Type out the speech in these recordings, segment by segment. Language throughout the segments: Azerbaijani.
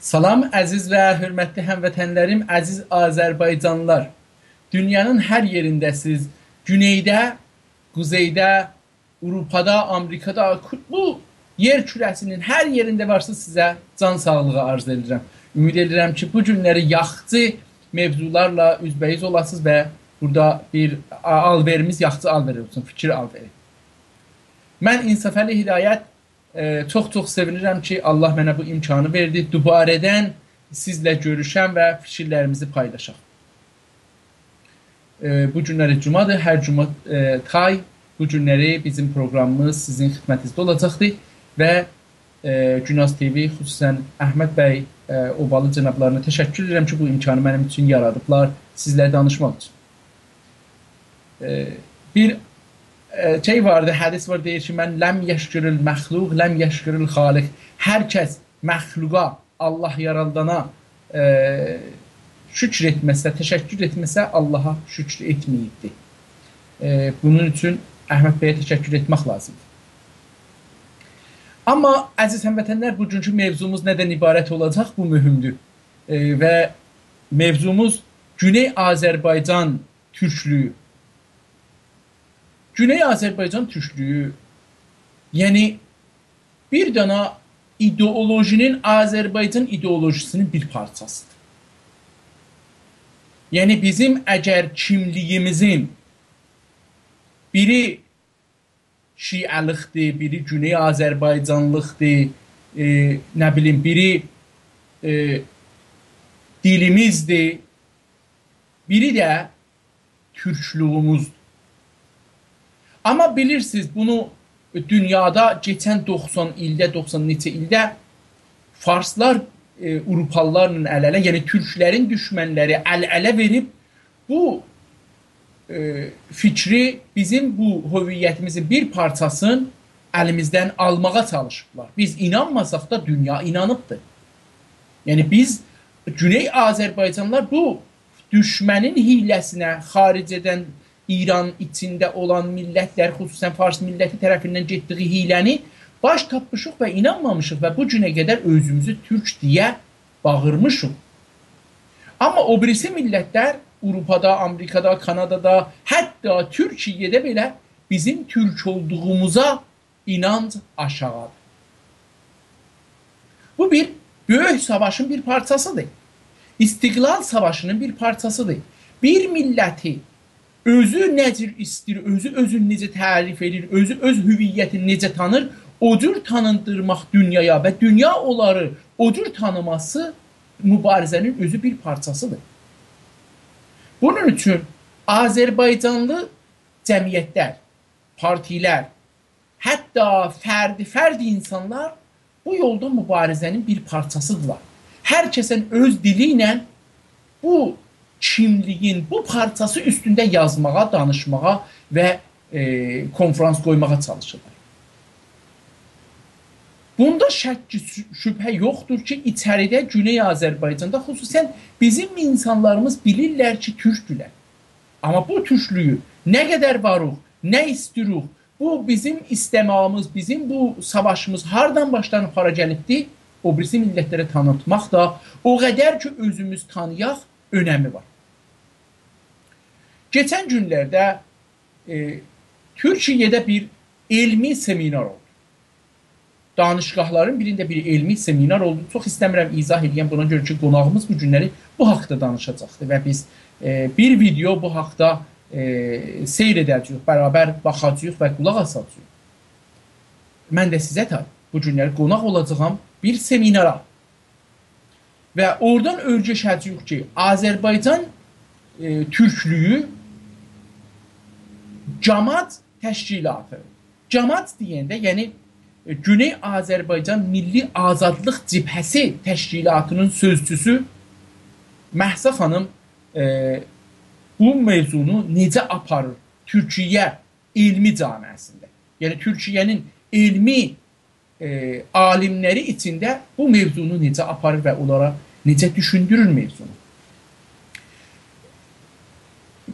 Salam əziz və hörmətli həmvətənlərim, əziz Azərbaycanlılar. Dünyanın hər yerindəsiz. Güneydə, quzeydə, Avropada, Amerikada, bu yer kürəsinin hər yerində varsınız sizə can sağlığı arz edirəm. Ümid edirəm ki, bu günləri yaxçı mövzularla üzbəyiz olasınız və burada bir alverimiz yaxçı alveri olsun, fikir alveri. Mən İnsafəli Hidayət çox-çox sevinirəm ki, Allah mənə bu imkanı verdi. Dubarədən sizlə görüşəm və fikirlərimizi paylaşaq. Bu günləri cumadır. Hər cuma e, tay bu günləri bizim proqramımız sizin xidmətinizdə olacaqdır və e, Günaz TV xüsusən Əhməd bəy e, Obalı cənablarına təşəkkür edirəm ki, bu imkanı mənim üçün yaradıblar sizlə danışmaq üçün. Bir şey vardı, hədis var deyir ki, mən ləm yəşkürül məxluq, ləm yəşkürül xaliq. Hər kəs məxluqa, Allah yaradana e, şükr etməsə, təşəkkür etməsə Allaha şükr etməyibdi. E, bunun üçün Əhməd bəyə təşəkkür etmək lazımdır. Amma əziz həmvətənlər, bugünkü mevzumuz nədən ibarət olacaq? Bu mühümdür. E, və mevzumuz Güney Azərbaycan türklüyü. Güney Azərbaycan türklüyü, yəni bir dana ideolojinin Azərbaycan ideolojisinin bir parçasıdır. Yəni bizim əgər kimliyimizin biri Şiəlikdir, biri Güney Azərbaycanlıqdır, e, nə bilim, biri e, dilimizdir, biri də türklüyümüzdür. Amma bilirsiniz, bunu dünyada keçən 90 ildə, 90 neçə ildə farslar e, Avropalılarla əl-ələ, yəni türklərin düşmənləri əl-ələ verib bu e, fikri bizim bu hüviyyətimizin bir parçasını əlimizdən almağa çalışıblar. Biz inanmasaq da dünya inanıbdır. Yəni biz Güney Azərbaycanlılar bu düşmənin hiləsinə xaric edən İran içində olan millətlər, xüsusən Fars milləti tərəfindən getdiyi hiləni baş tapmışıq və inanmamışıq və bu günə qədər özümüzü türk deyə bağırmışıq. Amma o birisi millətlər Avropada, Amerikada, Kanadada, hətta Türkiyədə belə bizim türk olduğumuza inanc aşağıdır. Bu bir böyük savaşın bir parçasıdır. İstiqlal savaşının bir parçasıdır. Bir milləti özü nə cür istəyir, özü özünü necə tərif edir, özü öz hüviyyətini necə tanır, o cür tanındırmaq dünyaya və dünya onları o cür tanıması mübarizənin özü bir parçasıdır. Bunun üçün Azərbaycanlı cəmiyyətlər, partilər, hətta fərdi-fərdi insanlar bu yolda mübarizənin bir parçasıdırlar. Hər kəsin öz dili ilə bu kimliyin bu parçası üstündə yazmağa, danışmağa və e, konferans qoymağa çalışırlar. Bunda şək şübhə yoxdur ki, içəridə Güney Azərbaycanda xüsusən bizim insanlarımız bilirlər ki, türkdülər. Amma bu türklüyü nə qədər varıq, nə istəyirik, bu bizim istəmağımız, bizim bu savaşımız hardan başlanıb hara gəlibdi, o birisi millətlərə tanıtmaq da o qədər ki, özümüz tanıyaq, önəmi var. Geçən günlərdə e, Türkiyədə bir elmi seminar oldu. Danışqahların birində bir elmi seminar oldu. Çox istəmirəm izah edəyəm buna görə ki, qonağımız bu günləri bu haqqda danışacaqdı və biz e, bir video bu haqqda e, seyr edəcəyik, bərabər baxacağıq və qulaq asacağıq. Mən də sizə də bu günləri qonaq olacağam bir seminara. Və oradan öyrəşəcəyik ki, Azərbaycan e, türklüyü Camaat təşkilatı. Camaat deyəndə, yəni e, Güney Azərbaycan Milli Azadlıq Cibhəsi təşkilatının sözçüsü Məhsə xanım e, bu mövzunu necə aparır Türkiyə elmi camiəsində? Yəni Türkiyənin elmi e, alimləri içində bu mövzunu necə aparır və onlara necə düşündürür mövzunu?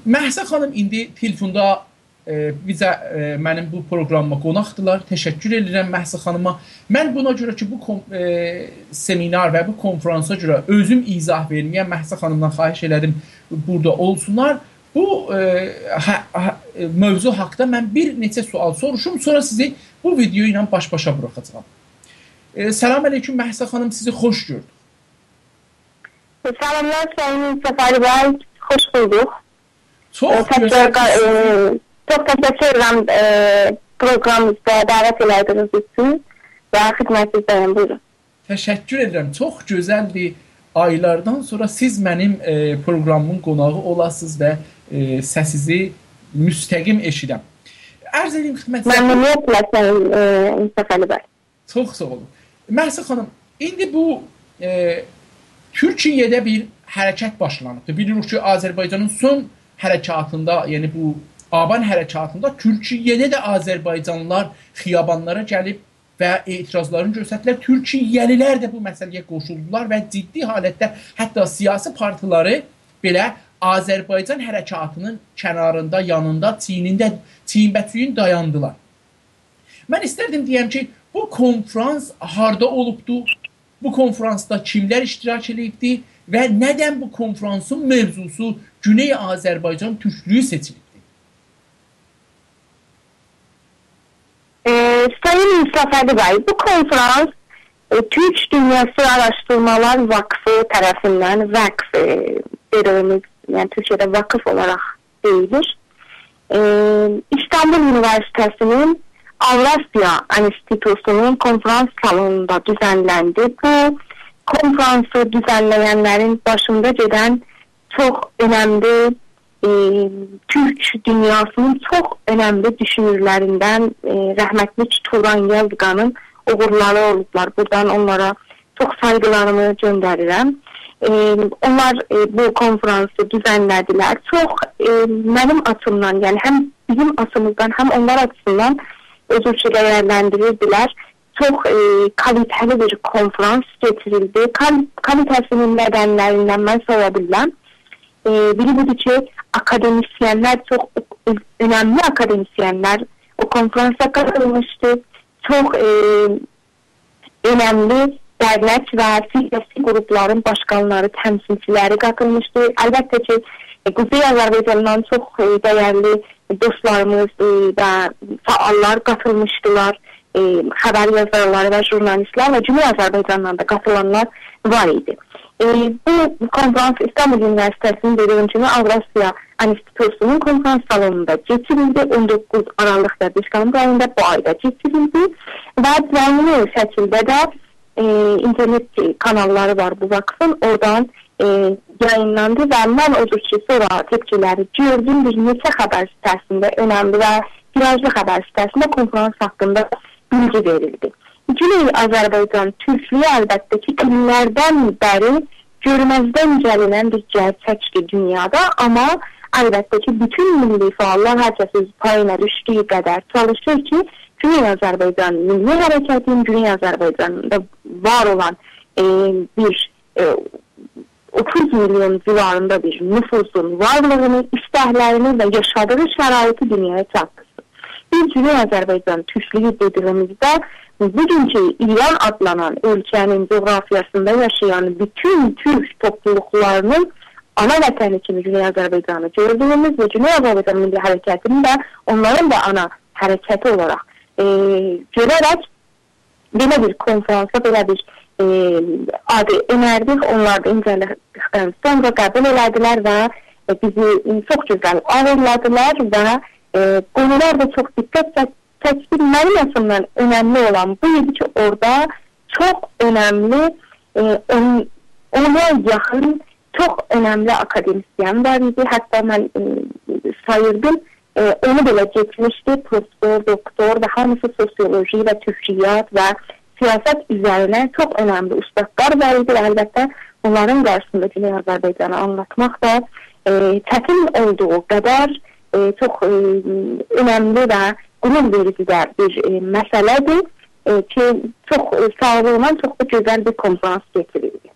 Məhsə xanım indi telefonda bizə e, mənim bu proqramıma qonaqdılar. Təşəkkür edirəm Məhsə xanıma. Mən buna görə ki, bu e, seminar və bu konfransa görə özüm izah verməyə Məhsə xanımdan xahiş elədim burada olsunlar. Bu e, hə, hə, mövzu haqqında mən bir neçə sual soruşum, sonra sizi bu video ilə baş-başa buraxacağam. E, Salam əleykum Məhsə xanım, sizi xoş gördük. Salamlar Sayın Səfəri bəy, xoş bulduq. Çox gözəl. Çox təşəkkür edirəm e, proqramımızda dəvət elədiyiniz üçün və xidmətinizdəyəm. Buyurun. Təşəkkür edirəm. Çox gözəldir. Aylardan sonra siz mənim e, proqramımın qonağı olasınız və e, səsizi müstəqim eşidəm. Ərz edim xidmətinizə. Məmnuniyyətlə Sayın Səfəri bəy. Çox sağ olun. Məhsə xanım, indi bu e, Türkiyədə bir hərəkət başlanıbdı. Bilirik ki, Azərbaycanın son hərəkatında, yəni bu Aban hərəkatında Türkiyədə də Azərbaycanlılar xiyabanlara gəlib və etirazlarını göstərdilər. Türkiyəlilər də bu məsələyə qoşuldular və ciddi halətdə hətta siyasi partiyaları belə Azərbaycan hərəkatının kənarında, yanında, çiynində, çiynbəçüyün dayandılar. Mən istərdim deyəm ki, bu konfrans harda olubdu? Bu konfransda kimlər iştirak edibdi və nədən bu konfransın mövzusu Güney Azərbaycan türklüyü seçilibdi? Sayın Mustafa Bey, bu konferans e, Türk Dünyası Araştırmalar Vakfı tərəfindən vakf dediğimiz, yani Türkiye'de vakıf olarak deyilir. E, İstanbul Üniversitesi'nin Avrasya Enstitüsü'nün konferans salonunda düzenlendi. Bu konferansı düzenleyenlerin başında gelen çok önemli e, Türk dünyasının çok önemli düşünürlerinden e, rahmetli Turan Yazgan'ın uğurları olublar. Buradan onlara çok saygılarımı göndərirəm. E, onlar e, bu konferansı düzenlədilər. Çox e, mənim açımdan, yəni həm bizim açımızdan, həm onlar açısından özür değerlendirirdiler. Çok e, kaliteli bir konferans getirildi. Kal kalitesinin nedenlerinden ben sorabilirim. E, biri budur ki akademisyenler çok önemli akademisyenler o konferansa katılmıştı. Çok e, önemli dernek ve siyasi grupların başkanları, temsilcileri katılmıştı. Elbette ki e, Kuzey Azerbaycan'dan çok e, değerli dostlarımız e, və fəallar qatılmışdılar. E, xəbər yazarları və jurnalistlər və Cümhur Azərbaycandan da qatılanlar var idi. E, bu konferans İstanbul Üniversitəsinin dediyim kimi Avrasiya Enstitüsünün konferans salonunda keçirildi. 19 Aralık və 5 Kasım ayında bu ayda keçirildi və canlı şəkildə də e, internet kanalları var bu vakfın. Oradan e, yayınlandı və mən odur ki, sonra tepkiləri gördüm. Bir neçə xəbər sitəsində, önəmli və tirajlı xəbər sitəsində konferans haqqında bilgi verildi. Güney Azərbaycan Türklüyü əlbəttə ki, illərdən bəri görməzdən gəlinən bir gerçəkdir dünyada, amma əlbəttə ki, bütün milli fəallar hər payına düşdüyü qədər çalışır ki, Güney Azərbaycan milli hərəkətin Güney Azərbaycanında var olan e, bir e, 30 milyon civarında bir nüfusun varlığını, istəklərini və yaşadığı şəraiti dünyaya çatdırsın. Biz Güney Azərbaycan Türklüyü dediyimizdə bugünkü İran adlanan ölkənin coğrafiyasında yaşayan bütün Türk topluluklarının ana vətəni kimi Güney Azərbaycanı gördüyümüz və Güney Azərbaycan Milli Hərəkətinin də onların da ana hərəkəti olaraq e, görərək belə bir konferansa, belə bir e, adı önerdik. Onlar da incəlikdən sonra qəbul elədilər və e, bizi çox gözəl ağırladılar və e, konular da çox diqqət çəkdi. Mənim açımdan önəmli olan bu idi ki, orada çox önəmli e, on, ona yaxın çox önəmli akademisyen var idi. Hətta mən e, sayırdım. E, onu belə getmişdi. Profesor, doktor və hamısı sosioloji və türkiyat və siyaset üzerine çok önemli ustalar var idi. Elbette onların karşısında Güney Azerbaycan'ı anlatmak da e, çetin olduğu kadar e, çok e, önemli ve gurur verici de bir e, meseledir. E, ki çok e, sağlığına çok da güzel bir konferans getirildi.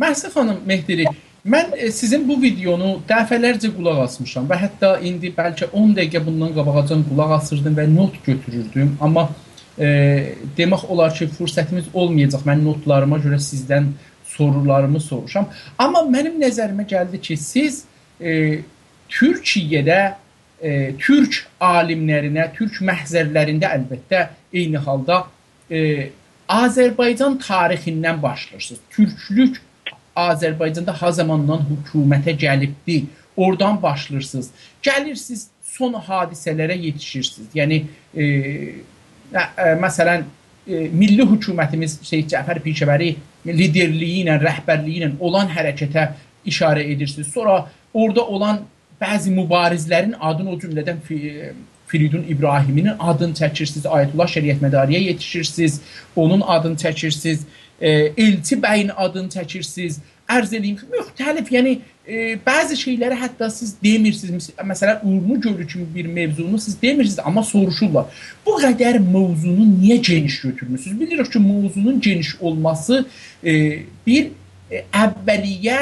Məhsəf xanım Mehdiri, Mən e, sizin bu videonu dəfələrcə qulaq asmışam və hətta indi bəlkə 10 dəqiqə bundan qabaqacan qulaq asırdım və not götürürdüm, amma e, demək olar ki, fürsətimiz olmayacaq. Mən notlarıma görə sizdən sorularımı soruşam. Amma mənim nəzərimə gəldi ki, siz e, Türkiyədə e, türk alimlərinə, türk məhzərlərində əlbəttə eyni halda e, Azərbaycan tarixindən başlayırsınız. Türklük Azərbaycanda ha zamandan hökumətə gəlibdi. Oradan başlayırsınız. Gəlirsiniz son hadisələrə yetişirsiniz. Yəni e, e, məsələn e, milli hökumətimiz Şeyx Cəfər Pişəvəri liderliyi ilə, rəhbərliyi ilə olan hərəkətə işarə edirsiniz. Sonra orada olan bəzi mübarizlərin adını o cümlədən Firidun İbrahimin adını çəkirsiniz, Ayətullah Şəriət Mədariyə yetişirsiniz, onun adını çəkirsiniz, e, Elçi bəyin adını çəkirsiniz, ərz edeyim ki, müxtəlif, yəni e, bəzi şeyləri hətta siz demirsiniz. Məsələn, Urmu gölü kimi bir mövzunu siz demirsiniz, amma soruşurlar. Bu qədər mövzunu niyə geniş götürmüsünüz? Bilirik ki, mövzunun geniş olması e, bir e, əvvəliyyə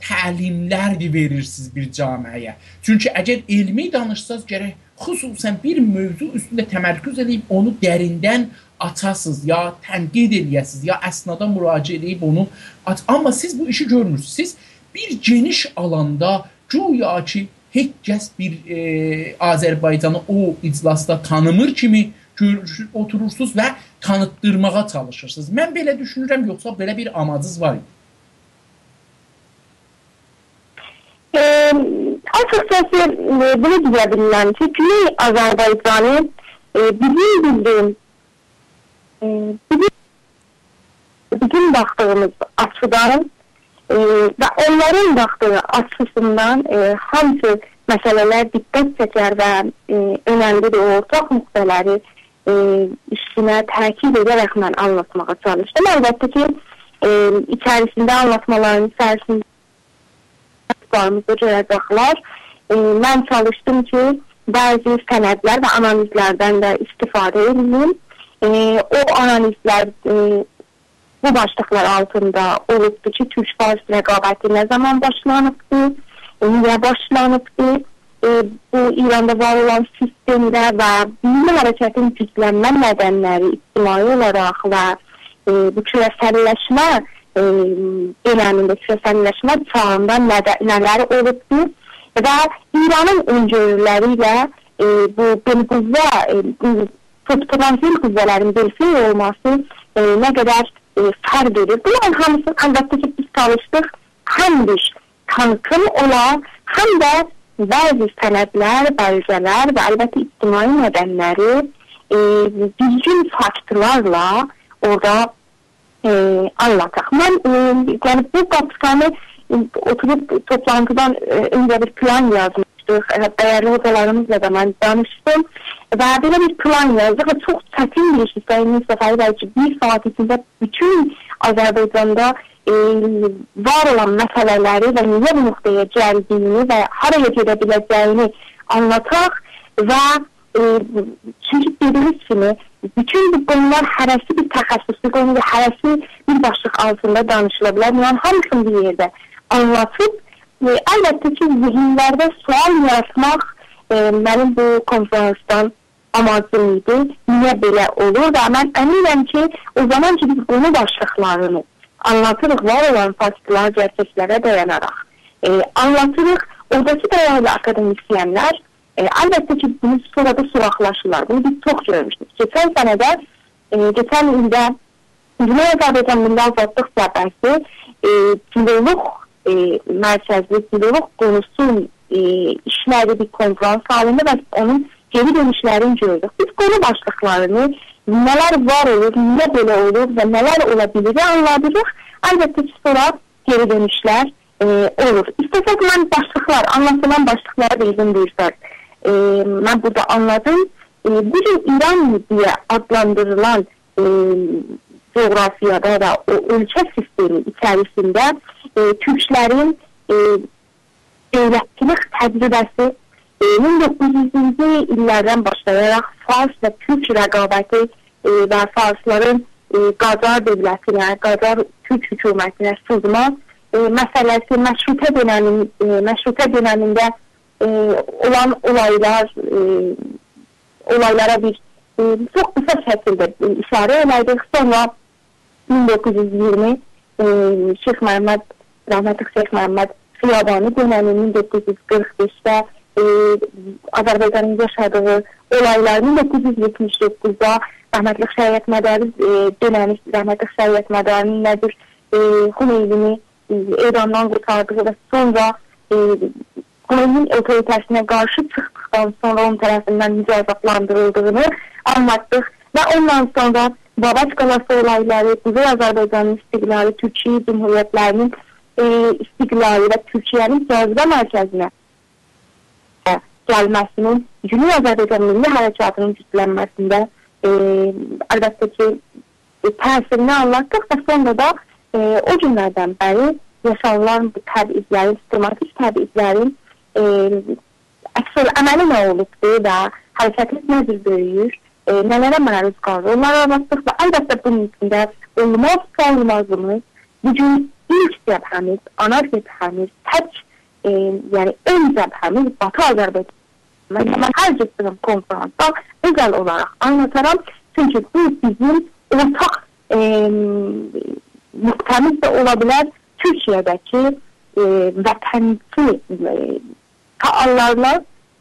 təlimlər verirsiniz bir cəmiyyəyə. Çünki əgər elmi danışsaz gərək xüsusən bir mövzu üstündə təmərküz edib onu dərindən açasınız ya tənqid eləyəsiniz ya əsnada müraciə edib onu aç. Amma siz bu işi görmürsünüz. Siz bir geniş alanda güya ki heç kəs bir e, Azərbaycanı o iclasda tanımır kimi görüşür, oturursunuz və tanıtdırmağa çalışırsınız. Mən belə düşünürəm, yoxsa belə bir amacınız var idi? Ee, açıkçası e, bunu diyebilirim ki Güney Azerbaycan'ı e, bizim bildiğim e, bizim, bizim baktığımız açıdan e, ve onların baktığı açısından e, hamısı məsələlər diqqət çəkər və e, önəmlidir. O ortaq nöqtələri e, üstünə təkid edərək mən anlatmağa çalışdım. Əlbəttə ki, e, içərisində anlatmaların içərisində kurslarımızda görəcəklər. E, mən çalışdım ki, bəzi sənədlər və analizlərdən də istifadə edeyim. E, o analizlər e, bu başlıqlar altında olubdu ki, Türk-Fars rəqabəti nə zaman başlanıbdı, e, niyə başlanıbdı, e, bu İranda var olan sistemdə və milli hərəkətin güclənmə nədənləri ictimai olaraq və e, bu küresəlləşmə e, döneminde küreselleşme çağında neler olubdu və İranın öncüleriyle e, bu e, potansiyel qüvvələrin belfil olması e, nə qədər e, fərq edir. Bunların hamısı əlbəttə ki biz çalışdıq həm bir tanıtım ola, həm də bəzi sənədlər, bəlgələr və əlbəttə ictimai nədənləri e, düzgün faktlarla orada anlataq. Mən e, yəni bu qapısanı e, oturup toplantıdan e, önce bir plan yazmıştık. E, değerli hocalarımızla da mən danışdım. Və belə bir plan yazdık və çox çətin bir iş. Sayın Mustafa belki bir saat içində bütün Azərbaycanda e, var olan məsələləri və niyə bu nöqtəyə gəldiyini və haraya gedə biləcəyini anlataq və e, çünki dediyiniz kimi bütün bu konular hərəsi bir təxəssüslü qonudur, hərəsi bir başlıq altında danışıla bilər. Yəni hamısını bir yerdə anlatıb e, əlbəttə ki, zihinlərdə sual yaratmaq e, mənim bu konferansdan amacım idi. Niyə belə olur və mən əminəm ki, o zaman ki biz qonu başlıqlarını anlatırıq, var olan faktlar, gerçəklərə dayanaraq e, anlatırıq. Oradakı dəyərli akademisyenlər e, əlbəttə ki, bunu sonra da soraqlaşırlar. Bunu biz çox görmüşdük. Keçən sənədə, e, keçən ildə Güney Azərbaycan Milli Azadlıq Cəbhəsi e, filoloq e, mərkəzli filoloq qonusu e, işləri bir konferans halında və onun geri dönüşlərini gördük. Biz qonu başlıqlarını nələr var olur, nə belə olur və nələr ola bilir anladırıq. Əlbəttə ki, sonra geri dönüşlər e, olur. İstəsək mən başlıqlar, anlatılan başlıqları da izin verirsək e, mən burada anladım. E, bugün İran diye adlandırılan e, coğrafyada və o ölçə sistemi içərisində e, Türklərin e, dövlətçilik təcrübəsi e, 1900-cü illərdən başlayaraq Fars və Türk rəqabəti e, və Farsların e, Qacar dövlətinə, Qacar Türk hökumətinə sızma e, məsələsi məşrutə dönəmin e, məşrutə dönəmində e, olan olaylar e, olaylara bir e, çox qısa şəkildə işarə elədik. Sonra 1920 e, Şeyx Məhəmməd rəhmətli Şeyx Məhəmməd Xiyabani dönəmi 1945-də e, Azərbaycanın yaşadığı olaylar 1979-da rəhmətli Şəriət Mədəri e, dönəmi rəhmətli Şəriət Mədərinin nədir e, Xumeynini e, Erandan qurtardığı və sonra e, Xumeynin otoritəsinə qarşı çıxdıqdan sonra onun tərəfindən mücazatlandırıldığını anlatdıq və ondan sonra Babaç qalası olayları, Quzey Azərbaycanın istiqlali, Türkiyə Cumhuriyyətlərinin e, istiqlali və Türkiyənin cazibə mərkəzinə gəlməsinin Cümhur Azərbaycan Milli Hərəkatının güclənməsində e, əlbəttə ki e, təsirini anlatdıq və sonra da e, o günlərdən bəri yaşanılan bu təbizlərin, sistematik təbizlərin e, əksər əməli nə olubdur və hərəkətlik nədir böyüyür, e, nələrə məruz qalır, onları anlatdıq və əlbəttə bunun içində olmazsa olmazımız bu gün ilk cəbhəmiz, ana cəbhəmiz, tək e, yəni ön cəbhəmiz Batı Azərbaycan Mən, mən hər getdiyim konferansda özəl olaraq anlataram. Çünki bu bizim ortaq e, nöqtəmiz də ola bilər Türkiyədəki e, vətənçi e, fəallarla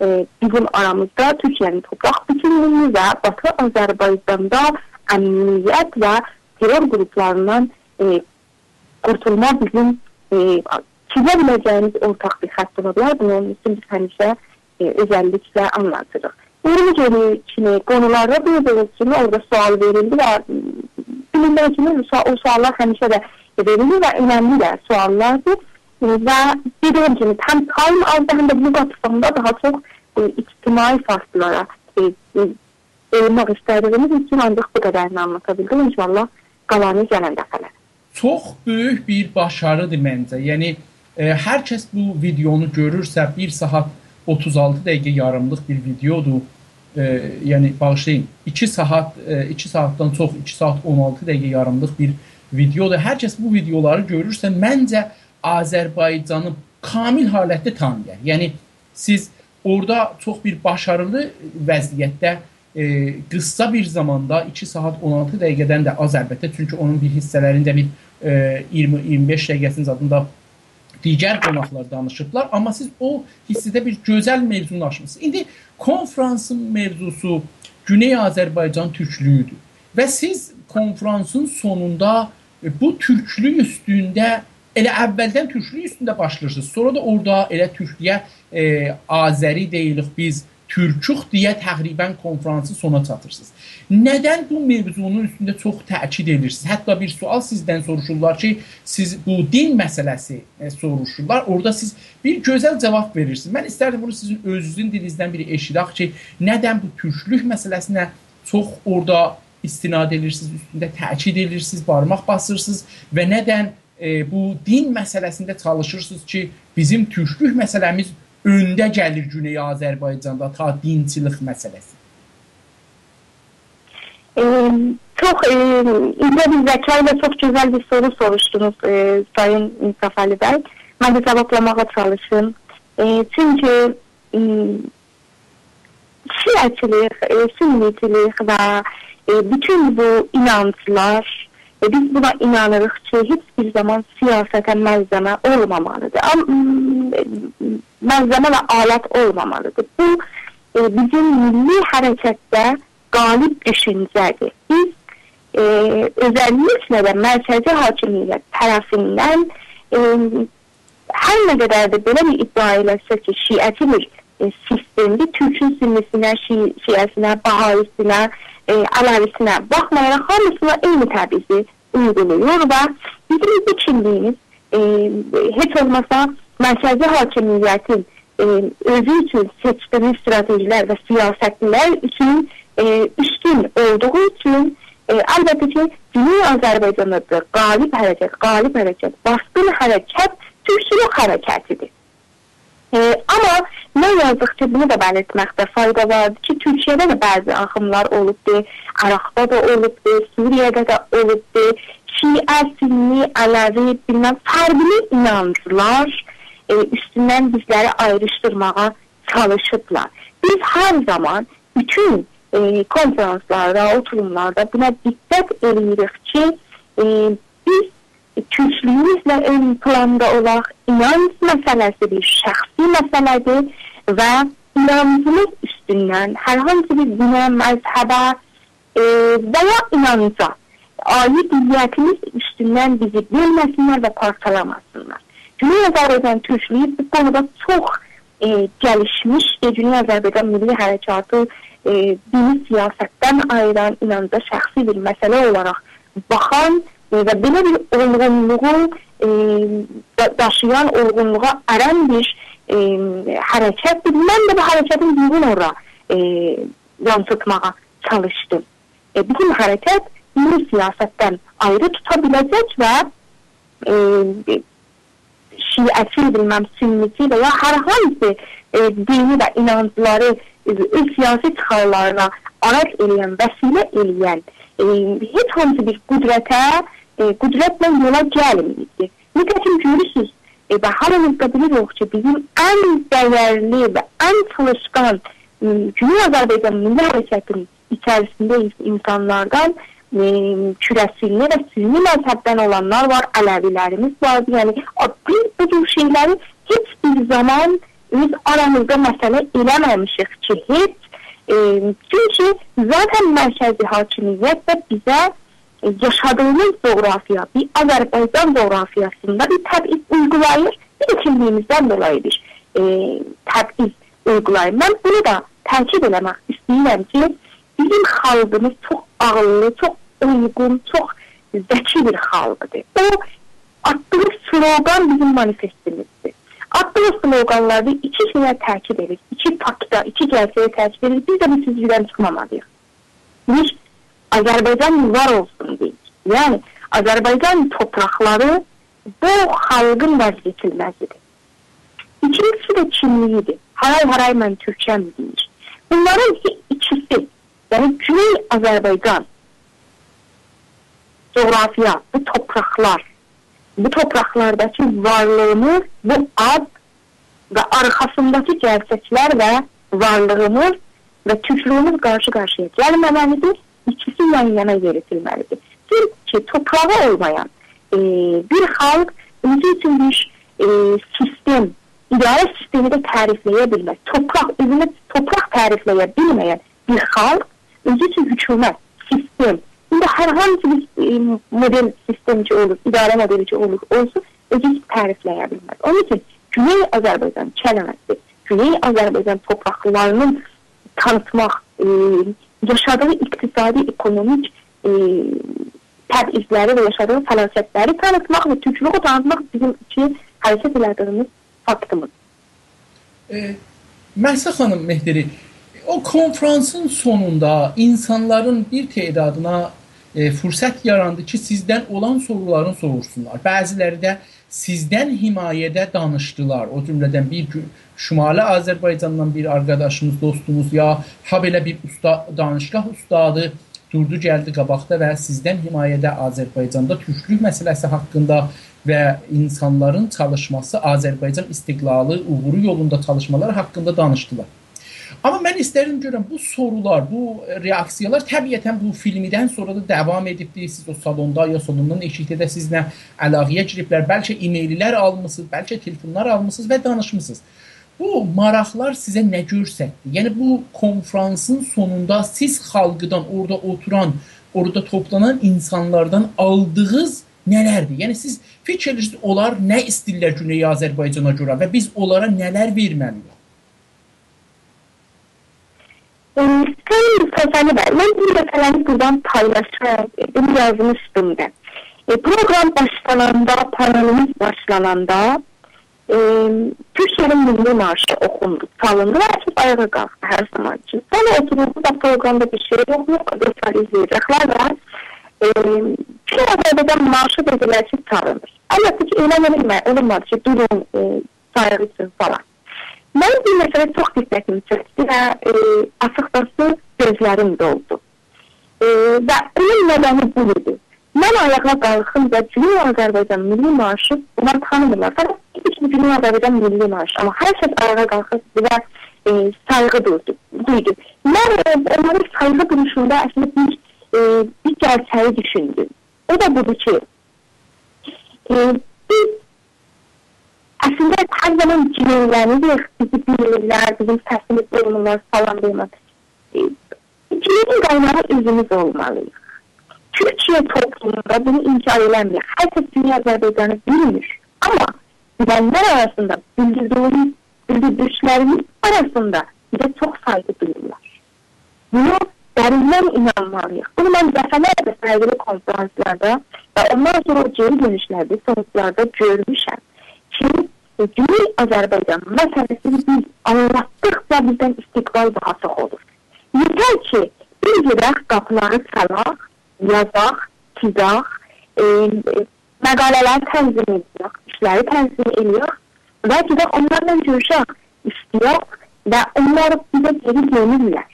e, bizim aramızda Türkiyənin torpaq bütünlüyü və Batı Azərbaycanda əmniyyət və terror qruplarından e, qurtulma bizim e, çizə biləcəyimiz ortaq bir xətt ola bilər. Bunun üçün biz həmişə e, özellikle anlatırıq. Yorum geri kimi konularda duyduğunuz kimi orada sual verildi ve bilinmek için o suallar həmişə də verilir ve önemli de suallardır. Ve dediğim gibi hem time aldı hem de bu kapsamda daha çok e, içtimai faslılara e, e, eğilmek istediğimiz için ancak bu kadarını anlatabildim. İnşallah qalanı gələn dəfələr. Çox böyük bir başarıdır məncə. Yəni e, hər kəs bu videonu görürsə 1 saat 36 dəqiqə yarımlıq bir videodur. E, yəni bağışlayın 2 saat e, 2 saatdan çox 2 saat 16 dəqiqə yarımlıq bir videodur. Hər kəs bu videoları görürsə məncə Azərbaycanı kamil halətdə tanıyır. Yəni siz orada çox bir başarılı vəziyyətdə e, qısa bir zamanda 2 saat 16 dəqiqədən də az əlbəttə çünki onun bir hissələrində bir e, 20-25 dəqiqəsinin zadında digər qonaqlar danışıblar, amma siz o hissədə bir gözəl mövzunu açmısınız. İndi konfransın mövzusu Güney Azərbaycan türklüyüdür. Və siz konfransın sonunda e, bu türklük üstündə elə əvvəldən türklük üstündə başlayırsınız. Sonra da orada elə türkliyə e, Azəri deyilik biz türküx deyə təqribən konfransı sona çatırsınız. Nədən bu mövzunun üstündə çox təkid edirsiniz? Hətta bir sual sizdən soruşurlar ki, siz bu din məsələsi e, soruşurlar. Orada siz bir gözəl cavab verirsiniz. Mən istərdim bunu sizin özünüzün dilinizdən biri eşidək ki, nədən bu türklük məsələsinə çox orada istinad edirsiniz, üstündə təkid edirsiniz, barmaq basırsınız və nədən bu din məsələsində çalışırsınız ki, bizim türklük məsələmiz öndə gəlir Güney Azərbaycanda ta dinçilik məsələsi? Ee, çok e, ince bir zekayla çok güzel bir soru soruştunuz e, Sayın İnsaf Ali Bey. Ben de cevaplamaya çalışayım. E, çünkü e, Şiaçilik, e, Sünnicilik ve e, bütün bu inançlar E, biz buna inanırıq ki, heç bir zaman siyasətə məlzəmə olmamalıdır. Məlzəmə və alət olmamalıdır. Bu e, bizim milli hərəkətdə qalib düşüncədir. Biz e, özəlliklə də mərkəzi hakimiyyət tərəfindən e, hər nə qədər də belə bir iddia eləsə ki, şiəti bir e, sistemli Türkün sünnisinə, şi, şiəsinə, bahavisinə, e, əməlisinə baxmayaraq hamısına eyni təbizi uyguluyor və bizim bu kimliyimiz e, heç olmasa mərkəzi hakimiyyətin e, özü üçün seçdiyi strategilər və siyasətlər üçün e, üstün olduğu üçün e, əlbəttə ki, Güney Azərbaycanda da qalib hərəkət, qalib hərəkət, baskın hərəkət türkçülük hərəkətidir. Amma nə yazıq ki, bunu da belirtməkdə fayda vardır ki, Türkiyədə də bəzi axımlar olubdu, Əraqda da olubdu, Suriyədə də olubdu. Şiə, Sünni, Ələvi, bilməm, fərqli inanclar e, üstündən bizləri ayrışdırmağa çalışıblar. Biz hər zaman bütün e, konferanslarda, oturumlarda buna diqqət edirik ki, e, biz türklüyümüzlə ön planda olaq, inanc məsələsidir, şəxsi məsələdir və inancımız üstündən hər hansı bir dinə, məzhəbə e, və ya inanca aid diyyətimiz üstündən bizi bölməsinlər və parçalamasınlar. Güney Azərbaycan Türklüyü bu konuda çox e, gəlişmişdir. Güney Azərbaycan Milli Hərəkatı e, dini siyasətdən ayıran inanca şəxsi bir məsələ olaraq baxan və belə bir olğunluğu e, daşıyan olğunluğa ərən bir e, hərəkətdir. Mən də bu hərəkətin düzgün ora e, yansıtmağa çalışdım. E, bütün hərəkət dini siyasətdən ayrı tuta biləcək və e, şiəsi, bilməm, sünnisi və ya hər hansı e, dini və inancları öz siyasi çıxarlarına araç eləyən, vəsilə eləyən e, heç hansı bir qüdrətə, e, qüdrətlə yola gəlməyibdir. Nitekim görürsünüz e, da bilirik ki, bizim ən dəyərli və ən çalışqan Güney Azərbaycan Milli Hərəkətinin içərisində insanlardan e, kürəsinli və sünni məzhəbdən olanlar var, Ələvilərimiz vardı. Yəni biz bu cür şeyləri heç bir zaman biz aramızda məsələ eləməmişik ki, heç e, çünki zaten mərkəzi hakimiyyət də bizə e, yaşadığımız coğrafya, bir Azərbaycan coğrafiyasında bir təbiz uygulayır. Bir də kimliyimizdən dolayı bir e, təbiz uygulayır. Mən bunu da təkid eləmək istəyirəm ki, bizim xalqımız çox ağıllı, çox uyğun, çox zəki bir xalqdır. O atdığı slogan bizim manifestimizdir. Atdığı sloganlarda iki şeyə təkid edir. İki fakta, iki gerçəyə təkid edir. Biz də bu süzgüdən çıxmamalıyıq. Bir, Azərbaycan var olsun deyik. Yəni, Azərbaycan torpaqları bu xalqın vəzgeçilməzidir. İkincisi də kimliyidir. Haray haray mən Türkəm deyir. Bunların ikisi Yani Güney Azerbaycan coğrafya, bu topraklar, bu topraklardaki varlığımız, bu ad ve arkasındaki gerçekler ve varlığımız ve Türklüğümüz karşı karşıya gelmemelidir. İkisi yan yana yeritilmelidir. Çünkü toprağı olmayan e, bir halk özü için bir e, sistem, idare sistemi de tarifleyebilmez. Toprak, özünü toprak tarifleyebilmeyen bir halk özü üçün hökumət, sistem, indi hər hansı bir e, model sistemci olur, idarə modelici olur, olsun, özü tərifləyə bilməz. Onun üçün Güney Azərbaycan kəlməsi, Güney Azərbaycan torpaqlarının tanıtmaq, e, yaşadığı iqtisadi, ekonomik e, təbizləri və yaşadığı fəlakətləri tanıtmaq və türklüğü tanıtmaq bizim üçün hərəkət elədiyimiz faktımız. E, Məhsə xanım Mehdiri, o konferansın sonunda insanların bir tədadına e, fürsət yarandı ki, sizdən olan soruların soruşsunlar. Bəziləri də sizdən himayədə danışdılar. O cümlədən bir gün Şimali Azərbaycandan bir arkadaşımız, dostumuz ya ha belə bir usta danışgah ustadı durdu gəldi qabaqda və sizdən himayədə Azərbaycanda türklük məsələsi haqqında və insanların çalışması Azərbaycan istiqlalı uğuru yolunda çalışmalar haqqında danışdılar. Amma mən istərdim görəm bu sorular, bu reaksiyalar təbiətən bu filmidən sonra da davam edibdi. Siz o salonda ya salondan eşikdə sizlə əlaqəyə giriblər. Bəlkə e-maillər almısınız, bəlkə telefonlar almısınız və danışmısınız. Bu maraqlar sizə nə göstərdi? Yəni bu konfransın sonunda siz xalqdan, orada oturan, orada toplanan insanlardan aldığınız nələrdir? Yəni siz fikirləşirsiniz onlar nə istəyirlər Güney Azərbaycana görə və biz onlara nələr verməliyik? Sayın Sefani Bey, ben bu meseleni buradan paylaşıyorum, yazmıştım da. E, program başlananda, panelimiz başlananda e, Türkiye'nin milli marşı okundu, salındı ve açıp ayağa kalktı her zaman için. Sonra oturuldu da programda bir şey yok, yok, gösteri izleyecekler ve e, Türkiye Azerbaycan marşı dediler ki çalınır. Elbette ki öyle verilme, olunmadı ki durun e, saygısız falan. Mən bir məsələ çox diqqətimi çəkdi və e, açıqcası gözlərim doldu. E, və onun nədəni bu idi. Mən ayağa qalxım və Cüneyt Azərbaycan milli marşı onlar tanımırlar. Fəqət bir Cüneyt Azərbaycan milli marşı. Amma hər kəs ayağa qalxıb və e, sayğı duydu. duydu. Mən e, onların sayğı duruşunda əslində bir, e, bir gerçəyi düşündüm. O da budur ki, e, biz Əslində hər zaman cinayətlənirik, bizi bilirlər, bizim səsimiz olmalılar falan. E, Cinayetin qaynağı özümüz olmalıyıq. Türkiye toplumunda bunu inkar eləmir. Herkes Dünya Azerbaycan'ı bilmir. Ama bilenler arasında bildirdiğimiz, bildirdiklerimiz arasında bize çok saygı duyurlar. Bunu derinden inanmalıyıq. Bunu ben defalarca saygılı konferanslarda ve ondan sonra geri dönüşlerde, sonuçlarda görmüşəm ki, Güney Azərbaycan məsələsini biz anlatdıqca bizdən istiqbal daha çox olur. Yeter ki, biz gedək qapıları çalaq, yazaq, çizaq, e, e, məqalələr tənzim edək, işləri tənzim edək və gedək onlarla görüşək, istəyək və onlar bizə geri dönürlər.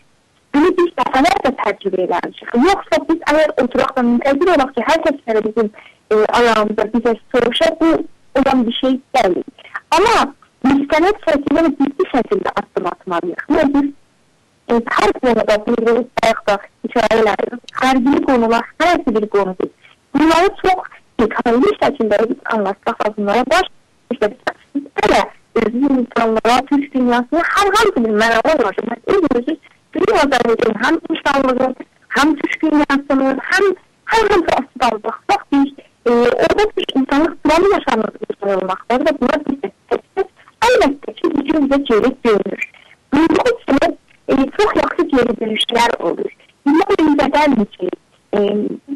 Bunu biz dəfələrlə təcrübə eləmişik. Yoxsa biz əgər oturaq da müntəzir olaq ki, hər kəs bizim e, ayağımıza bizə soruşa, bu olan bir şey değil. Ama müstenet şekilde ciddi şekilde adım atmalıyız. Ve biz e, her konuda bildiğimiz ayakta hikayeler, her bir konular, her bir konu değil. Bunları çok detaylı şekilde biz anlatsak bunlara baş işte böyle özgür insanlara, Türk dünyasına herhangi bir merhaba ulaşmak. Özümüzü Dünya Azerbaycan'ın hem insanlığın, hem Türk dünyasının, hem herhangi bir açıdan baksak biz e, orada bir insanlık duramı yaşanması olmaktadır ve buna biz de elbette ki gücümüze geri dönür. Bunun için e, çok yaxşı geri dönüşler olur. Bunlar önceden ki e,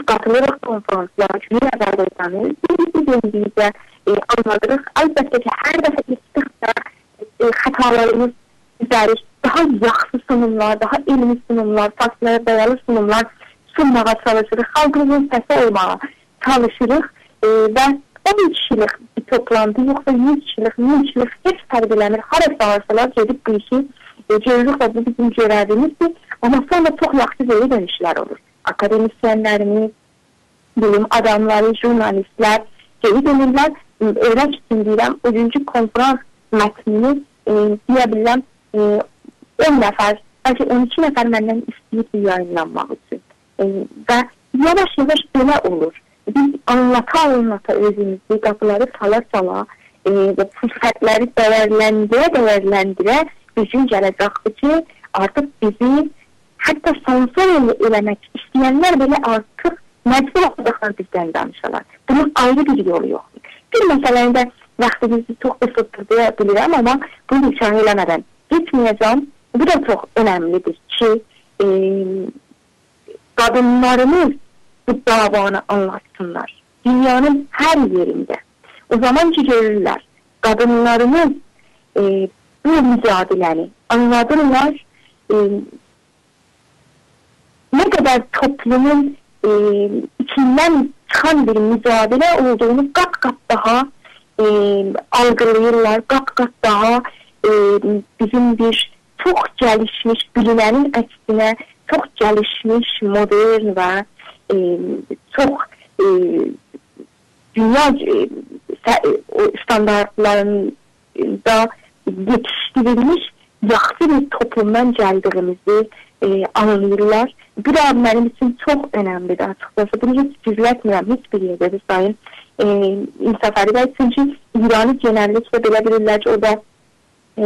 katılırıq konferanslara, Cümhur Azərbaycanı, biz döndüyüzdə e, anladırıq. Elbette ki, hər dəfə etdikdə e, xətalarımız üzərik. Daha yaxşı sunumlar, daha elmi sunumlar, faktlara dayalı sunumlar sunmağa çalışırıq. Xalqımızın səsi olmağa çalışırıq e, və 10 kişilik bir toplantı yoxsa 100 kişilik, 1000 kişilik heç fərq eləmir. Hara çağırsalar gedib bu işi e, görürük və bu bizim görəvimizdir. Amma sonra çox yaxşı geri dönüşlər olur. Akademisyenlərimiz, bilim adamları, jurnalistlər geri dönürlər. Öyrək üçün deyirəm, 3-cü konferans mətnini e, deyə bilirəm e, 10 nəfər, bəlkə 12 nəfər məndən istəyir yayınlanmaq üçün. E, və yavaş-yavaş belə olur biz anlata anlata özümüzü qapıları sala sala e, fürsətləri dəyərləndirə dəyərləndirə bizim gələcəkdir ki, artıq bizi hətta sansor eləmək istəyənlər belə artıq məcbur olacaqlar bizdən danışalar. Bunun ayrı bir yolu yoxdur. Bir məsələni də vaxtınızı çox qısıtlıya bilirəm, amma bunu işarə eləmədən getməyəcəm. Bu da çox önəmlidir ki, e, qadınlarımız bu davanı anlatsınlar. Dünyanın her yerinde. O zaman ki görürler. Kadınlarımız e, bu mücadeleni anladırlar. E, ne kadar toplumun e, içinden çıkan bir mücadele olduğunu kat kat daha e, algılayırlar. Kat kat daha e, bizim bir çok gelişmiş bilinenin aksine çok gelişmiş modern ve e, çok e, dünya e, standartlarında yetiştirilmiş yaxşı bir toplumdan gəldiyimizi e, anlayırlar. Bu da mənim üçün çox önəmlidir açıqçası. Bunu heç gizlətmirəm heç bir yerdə də sayın e, İnsafəri bəy. Çünki İranı genəlliklə belə o da e,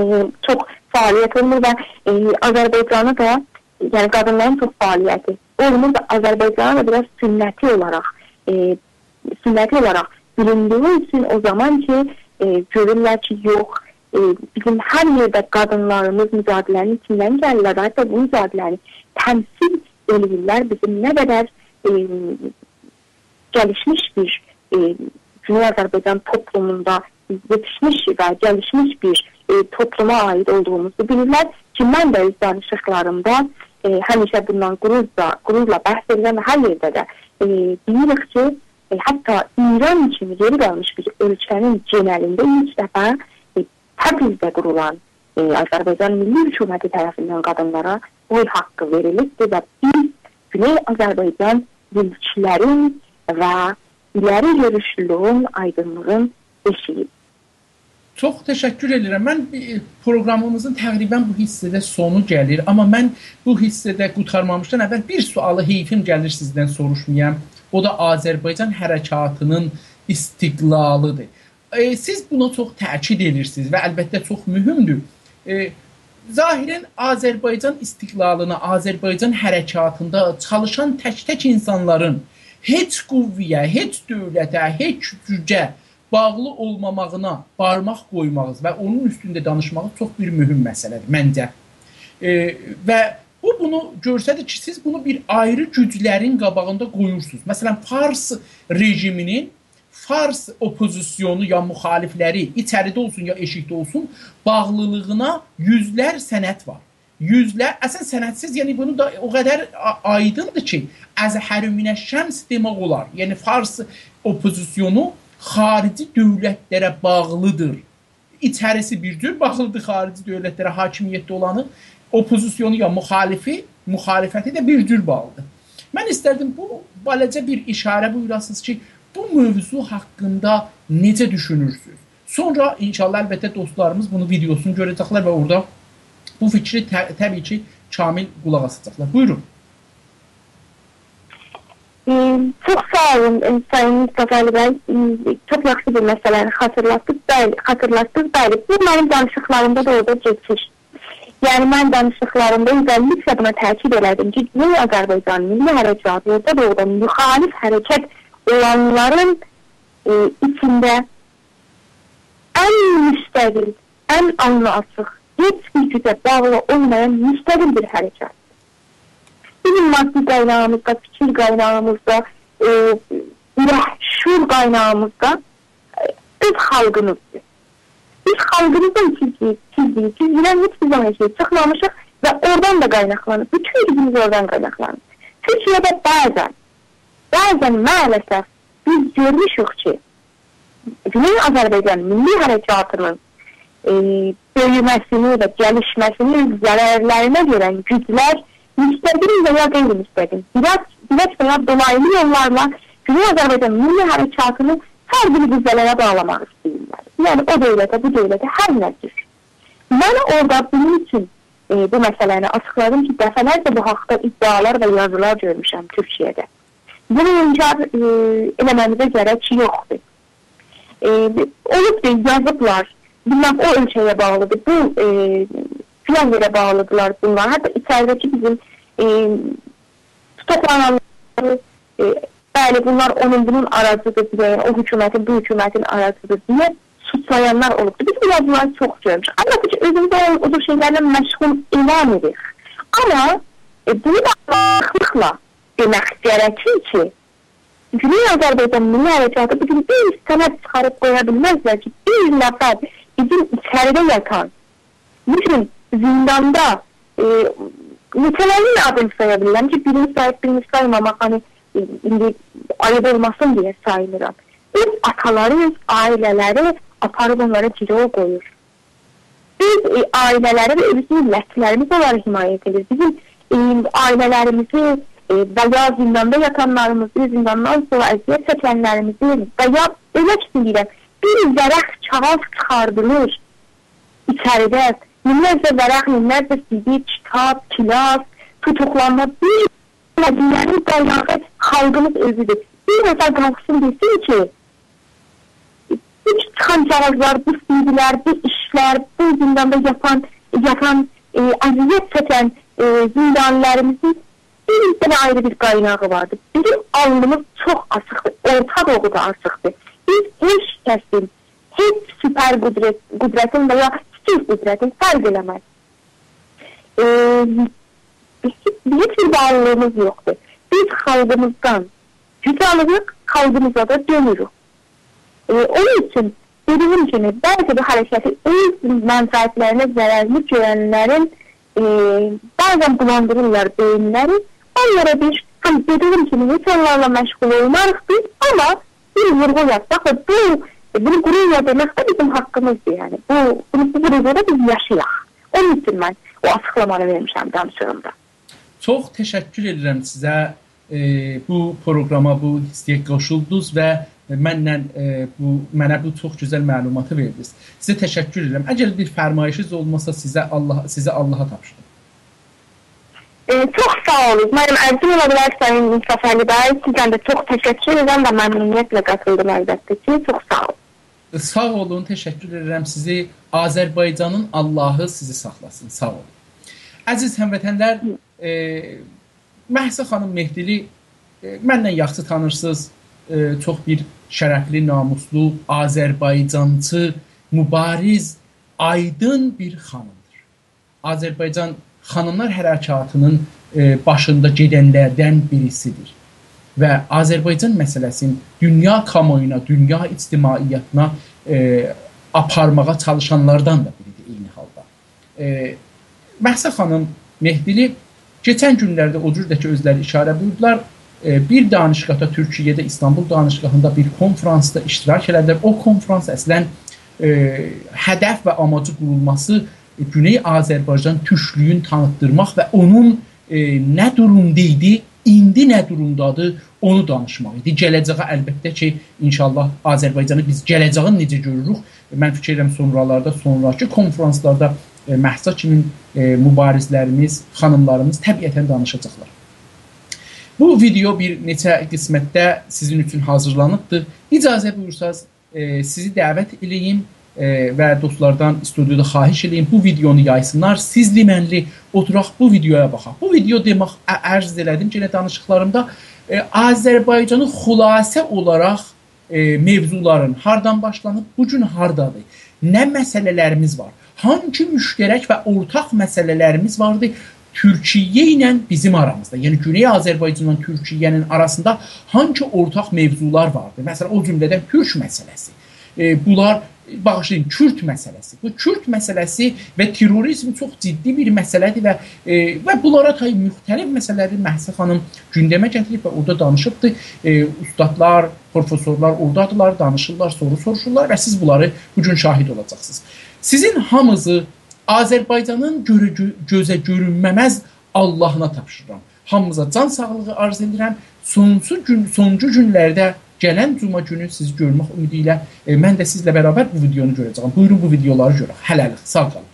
çox fəaliyyət olunur və e, Azərbaycanı da yəni qadınların çox fəaliyyəti. Olmur da Azərbaycana da biraz sünnəti olaraq e, sünnəti olaraq bilindiği için o zaman ki e, görürlər ki yox e, bizim hər yerdə qadınlarımız mücadilənin içindən gəlirlər hətta bu mücadiləni təmsil edirlər bizim nə qədər e, gəlişmiş bir e, Güney Azərbaycan toplumunda yetişmiş və gəlişmiş bir e, topluma aid olduğumuzu bilirlər ki, mən də öz danışıqlarımda e, həmişə bundan qürurla, qürurla bəhs edirəm və hər yerdə də e, deyirik ki, e, hətta İran kimi geri qalmış bir ölkənin genəlində ilk dəfə e, Təbrizdə qurulan e, Azərbaycan Milli Hökuməti tərəfindən qadınlara oy haqqı verilibdir və biz Güney Azərbaycan dilçilərin və iləri görüşlülüğün, aydınlığın eşiyi. Çox təşəkkür edirəm. Mən e, proqramımızın təqribən bu hissədə sonu gəlir, amma mən bu hissədə qurtarmamışdan əvvəl bir sualı heyfim gəlir sizdən soruşmayam. O da Azərbaycan hərəkatının istiqlalıdır. E, siz buna çox təkid edirsiniz və əlbəttə çox mühümdür. E, zahirən Azərbaycan istiqlalına, Azərbaycan hərəkatında çalışan tək-tək insanların heç qüvvəyə, heç dövlətə, heç gücə bağlı olmamağına barmaq qoymağınız və onun üstündə danışmağınız çox bir mühüm məsələdir məncə. E, və bu bunu görsədir ki, siz bunu bir ayrı güclərin qabağında qoyursunuz. Məsələn, Fars rejiminin Fars opozisiyonu ya müxalifləri içəridə olsun ya eşikdə olsun bağlılığına yüzlər sənəd var. Yüzlər, əsən sənədsiz, yəni bunu da o qədər aydındır ki, əzhərü minə şəms demək olar. Yəni Fars opozisiyonu xarici dövlətlərə bağlıdır. İçərisi bir cür bağlıdır xarici dövlətlərə hakimiyyətdə olanı, opozisiyonu ya müxalifi, müxalifəti də bir cür bağlıdır. Mən istərdim bu balacə bir işarə buyurasınız ki, bu mövzu haqqında necə düşünürsüz? Sonra inşallah əlbəttə dostlarımız bunu videosunu görəcəklər və orada bu fikri tə təbii ki, kamil qulaq asacaqlar. Buyurun. Çox sağ olun Sayın Mustafa Ali bəy. Çox yaxşı bir məsələni xatırlatdınız. Bəli, xatırlatdınız. Bəli, bu mənim danışıqlarımda da orada keçir. Yəni mən danışıqlarımda özellikle buna təkid elədim ki, Güney Azərbaycan Milli Hərəkatı orada da orada müxalif hərəkət olanların e, içində ən müstəqil, ən anlı açıq, heç bir gücə bağlı olmayan müstəqil bir hərəkət. Bizim maddi qaynağımızda, fikir qaynağımızda, e, şuur qaynağımızda e, öz xalqımızdır. Biz xalqımızdan çizgiyi, çizgiyi, çizgiden hiçbir zaman şey çıxmamışıq və oradan da qaynaqlanır. Bütün gücümüz oradan qaynaqlanır. Türkiyədə bəzən, bəzən maalesef biz görmüşük ki, Güney Azərbaycan milli hərəkatının e, böyüməsini və gəlişməsini zərərlərinə görən güclər müstəqil veya qeyri-müstəqil, direkt, direkt veya dolaylı yollarla Güney Azərbaycan milli hərəkatını hər bir qüvvələrə bağlamaq istəyirlər. Yəni o dövlətə, bu dövlətə hər nədir. Mən orada bunun üçün e, bu məsələni açıqladım ki, dəfələrlə bu haqda iddialar və yazılar görmüşəm Türkiyədə. Bunu inkar e, eləməmizə gərək yoxdur. E, olubdur, yazıblar, bilməm o ölçəyə bağlıdır. Bu e, filan yere bağladılar bunlar. Hatta içerideki bizim e, tutuklananları e, yani bunlar onun bunun aracıdır diye, yani o hükümetin bu hükümetin aracıdır diye suçlayanlar olubdu. Biz bu yazıları çok görmüş. Ama ki özümüzde o tür şeylerle meşgul ilan edik. Ama e, bunu da haklıkla demek gerekir ki Güney Azerbaycan Milli Harekatı bugün bir sənət çıxarıb qoya bilməzlər ki, bir nəfər bizim içəridə yatan, bütün zindanda e, neçələrin adını saya bilirəm ki, birini sayıb birini saymamaq hani e, indi ayıb olmasın deyə saymıram. Öz ataları, öz ailələri aparıb onlara ciro qoyur. Biz e, ailələri və öz millətlərimiz onları himayət edir. Bizim e, ailələrimizi e, və ya zindanda yatanlarımızı, zindandan sonra əziyyət çəkənlərimizi və ya elə ki deyirəm, bir zərəx kağız çıxardılır içəridə Minlərcə vərəq, minlərcə CD, kitab, kilas, tutuklanma, bir dünyanın kaynağı xalqımız özüdür. Bir məsəl qalxsın desin ki, bu çıxan kağızlar, bu CD-lər, bu işlər, bu zindanda yapan, yapan e, əziyyət çəkən e, zindanlarımızın bir dənə ayrı bir qaynağı vardır. Bizim alnımız çox açıqdır, Orta Doğu da açıqdır. Biz heç kəsin, heç süper qudret, qudretin və ya kiçik qüdrətin fərq eləməz. E, heç bir bağlılığımız yoxdur. Biz xalqımızdan güc alırıq, xalqımıza da dönürük. E, onun üçün dediyim kimi bəzi bu hərəkəti öz mənfəətlərinə zərərli görənlərin e, bəzən bulandırırlar beyinləri. Onlara bir, hani dediyim kimi heç onlarla məşğul olmarıq biz, amma bir vurğu yapsaq və bu bunu qürurla demək də bizim haqqımızdır yəni. Bu, bunu bu qürurla da biz yaşayaq. Onun üçün mən o açıqlamanı vermişəm danışığımda. Çox təşəkkür edirəm sizə e, bu proqrama, bu hissəyə qoşuldunuz və mənlə e, bu mənə bu çox gözəl məlumatı verdiniz. Sizə təşəkkür edirəm. Əgər bir fərmayişiniz olmasa sizə Allah sizə Allaha tapşırıram. E, çox sağ olun. Mənim ərzim ola bilər Sayın İnsaf Əli bəy. Sizdən də çox təşəkkür edirəm və məmnuniyyətlə qatıldım əlbəttə ki. Çox sağ olun. Sağ olun, təşəkkür edirəm sizi. Azərbaycanın Allahı sizi saxlasın. Sağ olun. Əziz həmvətənlər, e, Məhsə xanım Mehdili e, mənlə yaxşı tanırsınız. E, çox bir şərəfli, namuslu, Azərbaycançı, mübariz, aydın bir xanımdır. Azərbaycan xanımlar hərəkatının e, başında gedənlərdən birisidir. Və Azərbaycan məsələsini dünya kamuoyuna, dünya ictimaiyyətinə e, aparmağa çalışanlardan da biridir eyni halda. E, Məhsə xanım Mehdili keçən günlərdə o cür də ki özləri işarə buyurdular, e, bir danışqahda Türkiyədə İstanbul danışqahında bir konfransda iştirak elədilər. O konfrans əslən e, hədəf və amacı qurulması Güney Azərbaycan türklüyün tanıtdırmaq və onun e, nə durumda idi, indi nə durumdadır, onu danışmaq idi. Gələcəyə əlbəttə ki, inşallah Azərbaycanı biz gələcəyi necə görürük? Mən fikir edirəm sonralarda, sonrakı konfranslarda e, məhsa kimi e, mübarizlərimiz, xanımlarımız təbiətən danışacaqlar. Bu video bir neçə qismətdə sizin üçün hazırlanıbdır. İcazə buyursanız, e, sizi dəvət eləyim e, və dostlardan studiyada xahiş edeyim bu videonu yaysınlar. Sizli mənli oturaq bu videoya baxaq. Bu video demək ərz elədim ki, danışıqlarımda e, Azərbaycanı xülasə olaraq e, mövzuların hardan başlanıb, bu gün hardadır? Nə məsələlərimiz var? Hangi müştərək və ortaq məsələlərimiz vardı? Türkiyə ilə bizim aramızda, yəni Güney Azərbaycanla Türkiyənin arasında hangi ortaq mövzular vardı? Məsələn, o cümlədən türk məsələsi. E, bunlar bağışlayın Kürt məsələsi. Bu Kürt məsələsi və terrorizm çox ciddi bir məsələdir və e, və bunlara tay müxtəlif məsələləri Məhsə xanım gündəmə gətirib və orada danışıbdı. E, ustadlar, professorlar ordadılar, danışırlar, soru soruşurlar və siz bunları bu gün şahid olacaqsınız. Sizin hamınızı Azərbaycanın görə gö gözə görünməməz Allahına tapşırıram. Hamınıza can sağlığı arz edirəm. Sonuncu gün, sonuncu günlərdə gələn cuma günü sizi görmək ümidi ilə e, mən də sizlə bərabər bu videonu görəcəyəm. Buyurun bu videoları görək. Hələlik sağ qalın.